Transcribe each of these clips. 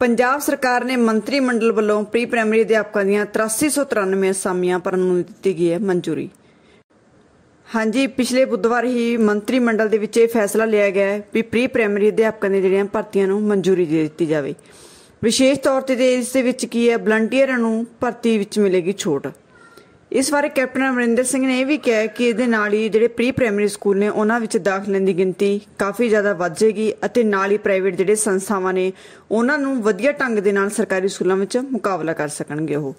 ਪੰਜਾਬ ਸਰਕਾਰ ਨੇ ਮੰਤਰੀ ਮੰਡਲ ਵੱਲੋਂ ਪ੍ਰੀ ਪ੍ਰਾਇਮਰੀ ਅਧਿਆਪਕਾਂ ਦੀਆਂ 8393 ਅਸਾਮੀਆਂ ਭਰਨ ਨੂੰ ਦਿੱਤੀ ਗਈ ਹੈ ਮਨਜ਼ੂਰੀ। ਹਾਂਜੀ, ਪਿਛਲੇ ਬੁੱਧਵਾਰ ਹੀ ਮੰਤਰੀ ਮੰਡਲ ਦੇ ਵਿੱਚ ਇਹ ਫੈਸਲਾ ਲਿਆ ਗਿਆ ਹੈ ਵੀ ਪ੍ਰੀ ਪ੍ਰਾਇਮਰੀ ਅਧਿਆਪਕਾਂ ਦੀਆਂ ਜਿਹੜੀਆਂ ਭਰਤੀਆਂ ਨੂੰ ਮਨਜ਼ੂਰੀ ਦੇ ਦਿੱਤੀ ਜਾਵੇ। ਵਿਸ਼ੇਸ਼ ਤੌਰ ਤੇ ਇਸ ਦੇ ਵਿੱਚ ਕੀ ਹੈ? ਵਲੰਟੀਅਰਾਂ ਨੂੰ ਭਰਤੀ ਵਿੱਚ ਮਿਲੇਗੀ ਛੋਟ। ਇਸ ਬਾਰੇ ਕੈਪਟਨ ਅਮਰਿੰਦਰ ਸਿੰਘ ਨੇ ਇਹ ਵੀ ਕਿਹਾ ਕਿ ਇਹਦੇ ਨਾਲ ਹੀ ਜਿਹੜੇ ਪ੍ਰੀ ਪ੍ਰਾਇਮਰੀ ਸਕੂਲ ਨੇ, ਉਹਨਾਂ ਵਿੱਚ ਦਾਖਲਿਆਂ ਦੀ ਗਿਣਤੀ ਕਾਫੀ ਜ਼ਿਆਦਾ ਵੱਧ ਜਾਏਗੀ ਅਤੇ ਨਾਲ ਹੀ ਪ੍ਰਾਈਵੇਟ ਜਿਹੜੇ ਸੰਸਥਾਵਾਂ ਨੇ, ਉਹਨਾਂ ਨੂੰ ਵਧੀਆ ਢੰਗ ਦੇ ਨਾਲ ਸਰਕਾਰੀ ਸਕੂਲਾਂ ਵਿੱਚ ਮੁਕਾਬਲਾ ਕਰ ਸਕਣਗੇ ਉਹ।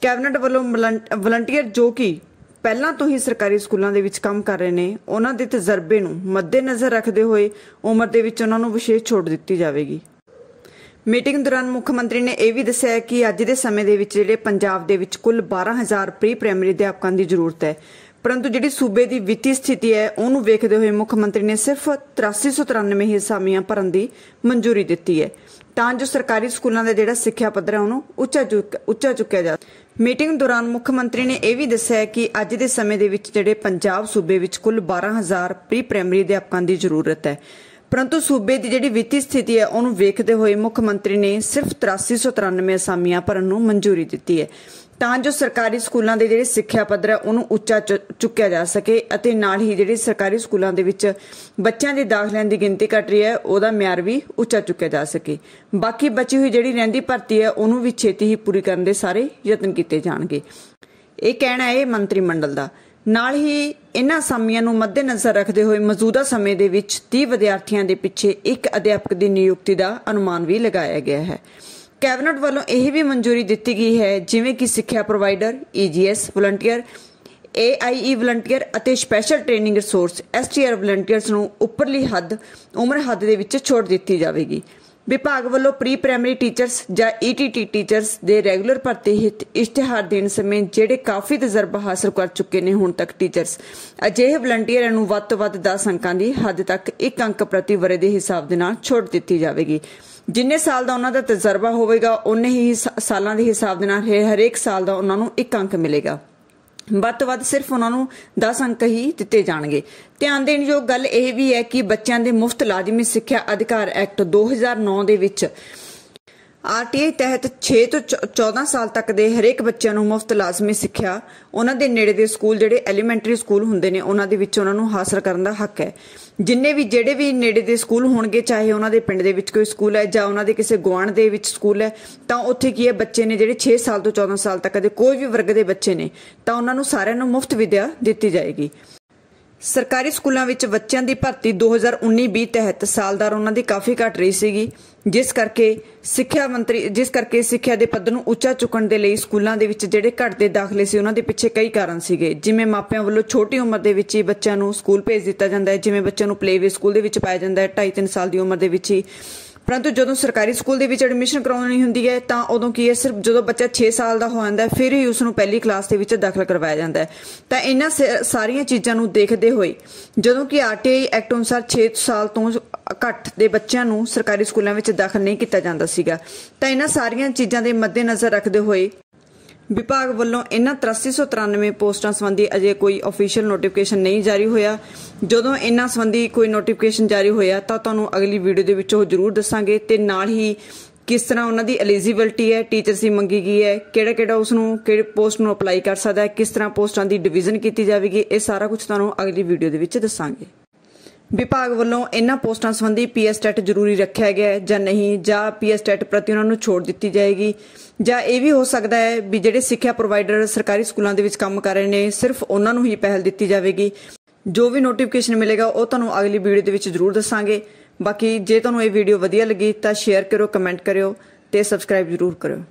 ਕੈਬਨਿਟ ਵੱਲੋਂ ਵਲੰਟੀਅਰ ਜੋ ਕਿ ਪਹਿਲਾਂ ਤੋਂ ਹੀ ਸਰਕਾਰੀ ਸਕੂਲਾਂ ਦੇ ਵਿੱਚ ਕੰਮ ਕਰ ਰਹੇ ਨੇ, ਉਹਨਾਂ ਦੇ ਤਜਰਬੇ ਨੂੰ ਮੱਦੇਨਜ਼ਰ ਰੱਖਦੇ ਹੋਏ ਉਮਰ ਦੇ ਵਿੱਚ ਉਹਨਾਂ ਨੂੰ ਵਿਸ਼ੇਸ਼ ਛੋਟ ਦਿੱਤੀ ਜਾਵੇਗੀ। ਮੀਟਿੰਗ ਦੌਰਾਨ ਮੁੱਖ ਮੰਤਰੀ ਨੇ ਇਹ ਵੀ ਦੱਸਿਆ ਕਿ ਅੱਜ ਦੇ ਸਮੇਂ ਦੇ ਵਿੱਚ ਜਿਹੜੇ ਪੰਜਾਬ ਦੇ ਵਿੱਚ ਕੁੱਲ 12000 ਪ੍ਰੀ ਪ੍ਰਾਇਮਰੀ ਅਧਿਆਪਕਾਂ ਦੀ ਜ਼ਰੂਰਤ ਹੈ। ਪਰੰਤੂ ਜਿਹੜੀ ਸੂਬੇ ਦੀ ਵਿੱਤੀ ਸਥਿਤੀ ਹੈ, ਉਹਨੂੰ ਵੇਖਦੇ ਹੋਏ ਮੁੱਖ ਮੰਤਰੀ ਨੇ ਸਿਰਫ 8393 ਹੀ ਅਸਾਮੀਆਂ ਭਰਨ ਦੀ ਮਨਜ਼ੂਰੀ ਦਿੱਤੀ ਹੈ। ਤਾਂ ਜੋ ਸਰਕਾਰੀ ਸਕੂਲਾਂ ਦਾ ਜਿਹੜਾ ਸਿੱਖਿਆ ਪੱਧਰ ਹੈ, ਉਹਨੂੰ ਉੱਚਾ ਉੱਚਾ ਚੁੱਕਿਆ ਜਾ ਮੀਟਿੰਗ ਦੌਰਾਨ ਮੁੱਖ ਮੰਤਰੀ ਨੇ ਇਹ ਵੀ ਦੱਸਿਆ ਕਿ ਅੱਜ ਦੇ ਸਮੇਂ ਦੇ ਵਿੱਚ ਜਿਹੜੇ ਪੰਜਾਬ ਸੂਬੇ ਵਿੱਚ ਕੁੱਲ 12000 ਪ੍ਰੀ ਪ੍ਰਾਇਮਰੀ ਅਧਿਆਪਕਾਂ ਦੀ ਜ਼ਰੂਰਤ ਹੈ। ਪਰੰਤੂ ਸੂਬੇ ਦੀ ਜਿਹੜੀ ਵਿੱਤੀ ਸਥਿਤੀ ਹੈ, ਉਹਨੂੰ ਵੇਖਦੇ ਹੋਏ ਮੁੱਖ ਮੰਤਰੀ ਨੇ ਸਿਰਫ 8393 ਅਸਾਮੀਆਂ ਭਰਨ ਨੂੰ ਮਨਜ਼ੂਰੀ ਦਿੱਤੀ ਹੈ। ਤਾਂ ਜੋ ਸਰਕਾਰੀ ਸਕੂਲਾਂ ਦੇ ਜਿਹੜੇ ਸਿੱਖਿਆ ਪੱਧਰ ਹੈ, ਉਹਨੂੰ ਉੱਚਾ ਚੁੱਕਿਆ ਜਾ ਸਕੇ ਅਤੇ ਨਾਲ ਹੀ ਜਿਹੜੇ ਸਰਕਾਰੀ ਸਕੂਲਾਂ ਦੇ ਵਿੱਚ ਬੱਚਿਆਂ ਦੇ ਦਾਖਲਿਆਂ ਦੀ ਗਿਣਤੀ ਘਟ ਰਹੀ ਹੈ, ਉਹਦਾ ਮਿਆਰ ਵੀ ਉੱਚਾ ਚੁੱਕਿਆ ਜਾ ਸਕੇ। ਬਾਕੀ ਬਚੀ ਹੋਈ ਜਿਹੜੀ ਰਹਿੰਦੀ ਭਰਤੀ ਹੈ, ਉਹਨੂੰ ਵੀ ਛੇਤੀ ਹੀ ਪੂਰੀ ਕਰਨ ਦੇ ਸਾਰੇ ਯਤਨ ਕੀਤੇ ਜਾਣਗੇ। ਇਹ ਕਹਿਣਾ ਹੈ ਮੰਤਰੀ ਮੰਡਲ ਦਾ। ਨਾਲ ਹੀ ਇਨ੍ਹਾਂ ਸਾਮੀਆਂ ਨੂੰ ਮੱਦੇਨਜ਼ਰ ਰੱਖਦੇ ਹੋਏ ਮੌਜੂਦਾ ਸਮੇਂ ਦੇ ਵਿੱਚ 30 ਵਿਦਿਆਰਥੀਆਂ ਦੇ ਪਿੱਛੇ ਇੱਕ ਅਧਿਆਪਕ ਦੀ ਨਿਯੁਕਤੀ ਦਾ ਅਨੁਮਾਨ ਵੀ ਲਗਾਇਆ ਗਿਆ ਹੈ। ਕੈਬਨਿਟ ਵੱਲੋਂ ਇਹ ਵੀ ਮਨਜ਼ੂਰੀ ਦਿੱਤੀ ਗਈ ਹੈ, ਜਿਵੇਂ ਕਿ ਸਿੱਖਿਆ provider EGS volunteer AIE volunteer ਅਤੇ special training resource STR volunteers ਨੂੰ ਉੱਪਰਲੀ ਹੱਦ, ਉਮਰ ਹੱਦ ਦੇ ਵਿੱਚ ਛੋਟ ਦਿੱਤੀ ਜਾਵੇਗੀ। ਵਿਭਾਗ ਵੱਲੋਂ ਪ੍ਰੀ ਪ੍ਰਾਇਮਰੀ ਟੀਚਰਸ ਜਾਂ ਈਟੀਟੀ ਟੀਚਰਸ ਦੇ ਰੈਗੂਲਰ ਭਰਤੀ ਹਿੱਤ ਇਸ਼ਤਿਹਾਰ ਦੇਣ ਸਮੇਂ ਜਿਹੜੇ ਕਾਫੀ ਤਜਰਬਾ ਹਾਸਲ ਕਰ ਚੁੱਕੇ ਨੇ ਹੁਣ ਤੱਕ ਟੀਚਰਸ। ਅਜਿਹੇ ਵਲੰਟੀਅਰਾਂ ਨੂੰ ਵੱਧ ਤੋਂ ਵੱਧ 10 ਅੰਕਾਂ ਦੀ ਹੱਦ ਤੱਕ 1 ਅੰਕ ਪ੍ਰਤੀ ਵਰੇ ਦੇ ਹਿਸਾਬ ਦੇ ਨਾਲ ਛੋਟ ਦਿੱਤੀ ਜਾਵੇਗੀ। ਜਿੰਨੇ ਸਾਲ ਦਾ ਉਹਨਾਂ ਦਾ ਤਜਰਬਾ ਹੋਵੇਗਾ ਉਨੇ ਹੀ ਸਾਲਾਂ ਦੇ ਹਿਸਾਬ ਦੇ ਨਾਲ ਹਰੇਕ ਸਾਲ ਦਾ ਉਹਨਾਂ ਨੂੰ 1 ਅੰਕ ਮਿਲੇਗਾ। ਵੱਧ ਤੋਂ ਵੱਧ ਸਿਰਫ ਉਹਨਾਂ ਨੂੰ 10 ਅੰਕ ਹੀ ਦਿੱਤੇ ਜਾਣਗੇ। ਧਿਆਨ ਦੇਣ ਯੋਗ ਗੱਲ ਇਹ ਵੀ ਹੈ ਕਿ ਬੱਚਿਆਂ ਦੇ ਮੁਫਤ ਲਾਜ਼ਮੀ ਸਿੱਖਿਆ ਅਧਿਕਾਰ ਐਕਟ 2009 ਦੇ ਵਿੱਚ ਆਰਟੀਆਈ ਤਹਿਤ 6 ਤੋਂ 14 ਸਾਲ ਤੱਕ ਦੇ ਹਰੇਕ ਬੱਚਿਆਂ ਨੂੰ ਮੁਫਤ ਲਾਜ਼ਮੀ ਸਿੱਖਿਆ, ਉਹਨਾਂ ਦੇ ਨੇੜੇ ਦੇ ਸਕੂਲ ਜਿਹੜੇ ਐਲੀਮੈਂਟਰੀ ਸਕੂਲ ਹੁੰਦੇ ਨੇ, ਉਹਨਾਂ ਦੇ ਵਿੱਚ ਉਹਨਾਂ ਨੂੰ ਹਾਸਲ ਕਰਨ ਦਾ ਹੱਕ ਹੈ। ਜਿੰਨੇ ਵੀ, ਜਿਹੜੇ ਵੀ ਨੇੜੇ ਦੇ ਸਕੂਲ ਹੋਣਗੇ, ਚਾਹੇ ਉਹਨਾਂ ਦੇ ਪਿੰਡ ਦੇ ਵਿੱਚ ਕੋਈ ਸਕੂਲ ਹੈ ਜਾਂ ਉਹਨਾਂ ਦੇ ਕਿਸੇ ਗਵਾਂਡ ਦੇ ਵਿੱਚ ਸਕੂਲ ਹੈ, ਤਾਂ ਉੱਥੇ ਕੀ ਹੈ, ਬੱਚੇ ਨੇ ਜਿਹੜੇ 6 ਸਾਲ ਤੋਂ 14 ਸਾਲ ਤੱਕ ਦੇ ਕੋਈ ਵੀ ਵਰਗ ਦੇ ਬੱਚੇ ਨੇ, ਤਾਂ ਉਹਨਾਂ ਨੂੰ ਸਾਰਿਆਂ ਨੂੰ ਮੁਫਤ ਵਿਦਿਆ ਦਿੱਤੀ ਜਾਏਗੀ। ਸਰਕਾਰੀ ਸਕੂਲਾਂ ਵਿੱਚ ਬੱਚਿਆਂ ਦੀ ਭਰਤੀ 2019-20 ਤਹਿਤ ਸਾਲਦਾਰ ਉਹਨਾਂ ਦੀ ਕਾਫੀ ਘਟ ਰਹੀ ਸੀਗੀ, ਜਿਸ ਕਰਕੇ ਸਿੱਖਿਆ ਮੰਤਰੀ, ਜਿਸ ਕਰਕੇ ਸਿੱਖਿਆ ਦੇ ਪੱਧਰ ਨੂੰ ਉੱਚਾ ਚੁੱਕਣ ਦੇ ਲਈ ਸਕੂਲਾਂ ਦੇ ਵਿੱਚ ਜਿਹੜੇ ਘਟਦੇ ਦਾਖਲੇ ਸੀ ਉਹਨਾਂ ਦੇ ਪਿੱਛੇ ਕਈ ਕਾਰਨ ਸੀਗੇ। ਜਿਵੇਂ ਮਾਪਿਆਂ ਵੱਲੋਂ ਛੋਟੀ ਉਮਰ ਦੇ ਵਿੱਚ ਹੀ ਬੱਚਿਆਂ ਨੂੰ ਸਕੂਲ ਭੇਜ ਦਿੱਤਾ ਜਾਂਦਾ ਹੈ, ਜਿਵੇਂ ਬੱਚਿਆਂ ਨੂੰ ਪਲੇਵੇ ਸਕੂਲ ਦੇ ਵਿੱਚ ਪਾਇਆ ਜਾਂਦਾ ਹੈ 2.5-3 ਸਾਲ ਦੀ ਉਮਰ ਦੇ ਵਿੱਚ ਹੀ ਪਰੰਤੂ ਜਦੋਂ ਸਰਕਾਰੀ ਸਕੂਲ ਦੇ ਵਿੱਚ ਐਡਮਿਸ਼ਨ ਕਰਾਉਣੀ ਹੁੰਦੀ ਹੈ, ਤਾਂ ਉਦੋਂ ਕੀ ਹੈ, ਸਿਰਫ ਜਦੋਂ ਬੱਚਾ 6 ਸਾਲ ਦਾ ਹੋ ਜਾਂਦਾ ਹੈ, ਫਿਰ ਹੀ ਉਸ ਨੂੰ ਪਹਿਲੀ ਕਲਾਸ ਦੇ ਵਿੱਚ ਦਾਖਲ ਕਰਵਾਇਆ ਜਾਂਦਾ ਹੈ। ਤਾਂ ਇਹਨਾਂ ਸਾਰੀਆਂ ਚੀਜ਼ਾਂ ਨੂੰ ਦੇਖਦੇ ਹੋਏ, ਜਦੋਂ ਕਿ ਆਰਟੀਆਈ ਐਕਟ ਅਨੁਸਾਰ 6 ਸਾਲ ਤੋਂ ਘੱਟ ਦੇ ਬੱਚਿਆਂ ਨੂੰ ਸਰਕਾਰੀ ਸਕੂਲਾਂ ਵਿੱਚ ਦਾਖਲ ਨਹੀਂ ਕੀਤਾ ਜਾਂਦਾ ਸੀਗਾ, ਤਾਂ ਇਹਨਾਂ ਸਾਰੀਆਂ ਚੀਜ਼ਾਂ ਦੇ ਮੱਦੇਨਜ਼ਰ ਰੱਖਦੇ ਹੋਏ ਵਿਭਾਗ ਵੱਲੋਂ ਇਹਨਾਂ 8393 ਪੋਸਟਾਂ ਸੰਬੰਧੀ ਅਜੇ ਕੋਈ ਅਫੀਸ਼ੀਅਲ ਨੋਟੀਫਿਕੇਸ਼ਨ ਨਹੀਂ ਜਾਰੀ ਹੋਇਆ। ਜਦੋਂ ਇਹਨਾਂ ਸੰਬੰਧੀ ਕੋਈ ਨੋਟੀਫਿਕੇਸ਼ਨ ਜਾਰੀ ਹੋਇਆ, ਤਾਂ ਤੁਹਾਨੂੰ ਅਗਲੀ ਵੀਡੀਓ ਦੇ ਵਿੱਚ ਉਹ ਜ਼ਰੂਰ ਦੱਸਾਂਗੇ ਤੇ ਨਾਲ ਹੀ ਕਿਸ ਤਰ੍ਹਾਂ ਉਹਨਾਂ ਦੀ ਐਲੀਜੀਬਿਲਟੀ ਹੈ ਟੀਚਰਸ ਦੀ ਮੰਗੀ ਗਈ ਹੈ ਕਿਹੜਾ ਕਿਹੜਾ ਉਸ ਨੂੰ ਕਿਹੜੇ ਪੋਸਟ ਨੂੰ ਅਪਲਾਈ ਕਰ ਸਕਦਾ ਹੈ, ਕਿਸ ਤਰ੍ਹਾਂ ਪੋਸਟਾਂ ਦੀ ਡਿਵੀਜ਼ਨ ਕੀਤੀ ਜਾਵੇਗੀ, ਇਹ ਸਾਰਾ ਕੁਝ ਤੁਹਾਨੂੰ ਅਗਲੀ ਵੀਡੀਓ ਦੇ ਵਿੱਚ ਦੱਸਾਂਗੇ। ਵਿਭਾਗ ਵੱਲੋਂ ਇਹਨਾਂ ਪੋਸਟਾਂ ਸੰਬੰਧੀ ਪੀਐਸ ਟੈਟ ਜ਼ਰੂਰੀ ਰੱਖਿਆ ਗਿਆ ਜਾਂ ਨਹੀਂ, ਜਾਂ ਪੀਐਸ ਟੈਟ ਪ੍ਰਤੀ ਉਹਨਾਂ ਨੂੰ ਛੋੜ ਦਿੱਤੀ ਜਾਏਗੀ। ਜਾਂ ਇਹ ਵੀ ਹੋ ਸਕਦਾ ਹੈ ਵੀ ਜਿਹੜੇ ਸਿੱਖਿਆ ਪ੍ਰੋਵਾਈਡਰ ਸਰਕਾਰੀ ਸਕੂਲਾਂ ਦੇ ਵਿੱਚ ਕੰਮ ਕਰ ਰਹੇ ਨੇ, ਸਿਰਫ ਉਹਨਾਂ ਨੂੰ ਹੀ ਪਹਿਲ ਦਿੱਤੀ ਜਾਵੇਗੀ। ਜੋ ਵੀ ਨੋਟੀਫਿਕੇਸ਼ਨ ਮਿਲੇਗਾ, ਉਹ ਤੁਹਾਨੂੰ ਅਗਲੀ ਵੀਡੀਓ ਦੇ ਵਿੱਚ ਜ਼ਰੂਰ ਦੱਸਾਂਗੇ। ਬਾਕੀ ਜੇ ਤੁਹਾਨੂੰ ਇਹ ਵੀਡੀਓ ਵਧੀਆ ਲੱਗੀ ਤਾਂ ਸ਼ੇਅਰ ਕਰੋ ਕਮੈਂਟ ਕਰਿਓ ਤੇ ਸਬਸਕ੍ਰਾਈਬ ਜ਼ਰੂਰ ਕਰਿਓ।